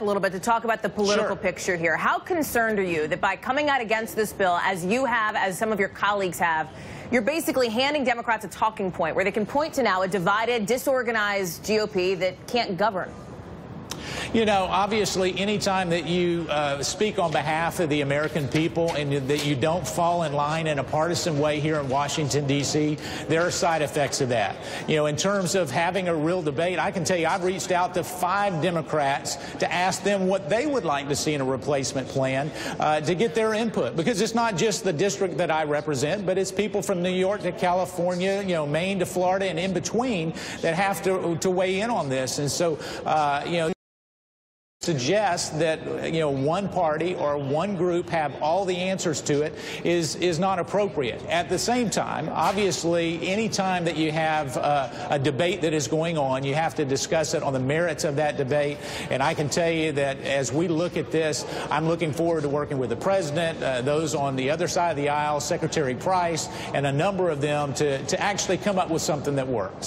a little bit to talk about the political Sure. picture here. How concerned are you that by coming out against this bill, as you have, as some of your colleagues have, you're basically handing Democrats a talking point where they can point to now a divided, disorganized GOP that can't govern? You know, obviously, anytime that you uh, speak on behalf of the American people and that you don't fall in line in a partisan way here in Washington, D.C., there are side effects of that. You know, in terms of having a real debate, I can tell you I've reached out to five Democrats to ask them what they would like to see in a replacement plan uh, to get their input. Because it's not just the district that I represent, but it's people from New York to California, you know, Maine to Florida, and in between that have to, to weigh in on this. And so, uh, you know, suggest that you know one party or one group have all the answers to it is is not appropriate. At the same time, obviously, any time that you have uh, a debate that is going on, you have to discuss it on the merits of that debate. And I can tell you that as we look at this, I'm looking forward to working with the president, uh, those on the other side of the aisle, Secretary Price, and a number of them to to actually come up with something that works.